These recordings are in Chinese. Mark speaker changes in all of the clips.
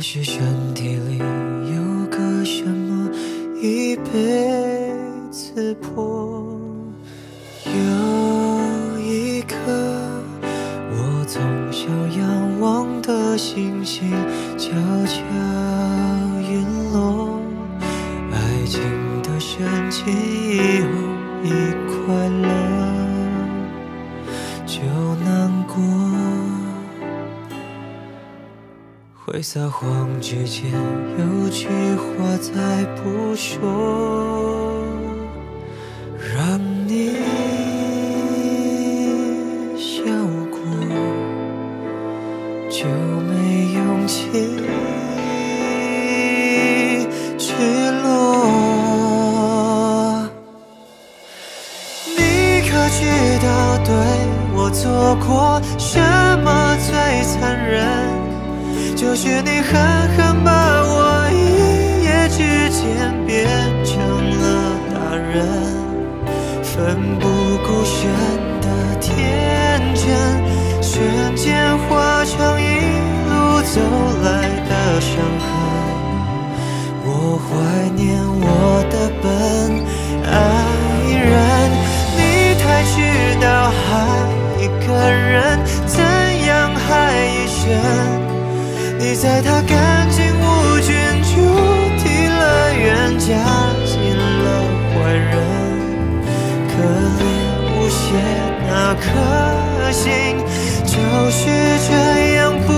Speaker 1: 可是身体里有个什么一辈子破，有一颗我从小仰望的星星悄悄陨落，爱情的深情以后一快乐就能会撒谎之前，有句话再不说，是你狠狠把我一夜之间变成了大人，奋不顾身的天真，瞬间化成一路走来的伤痕。我怀念在他干净无菌，就替了冤，加进了坏人。可怜无邪那颗心，就是这样不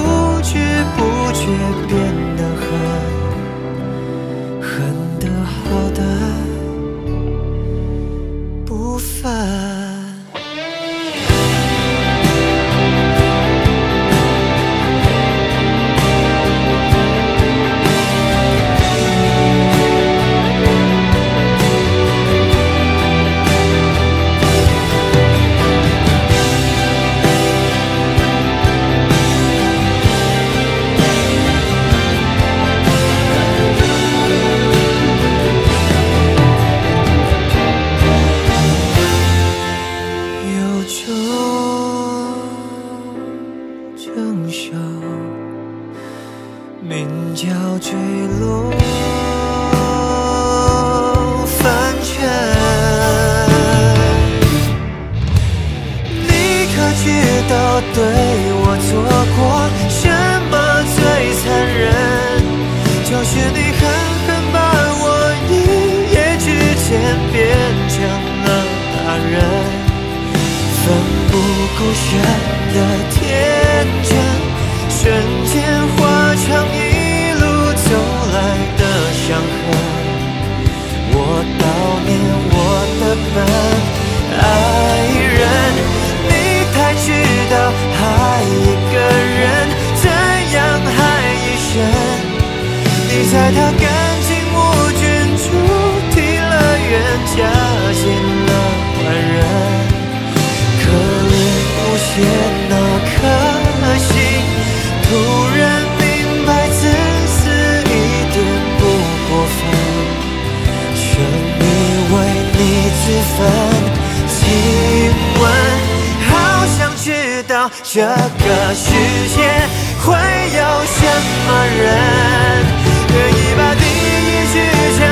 Speaker 1: 知不觉变得狠，狠得好的不凡。有种成熟，名叫坠落。不顾身的天真，瞬间化成一路走来的伤痕。我悼念我的笨爱人，你太知道爱一个人怎样害一生。你在他干净无菌，就替了冤，加进天那颗心，突然明白自私一点不过分，全意为你自焚。亲吻，好想知道这个世界会有什么人，愿意把第一句讲。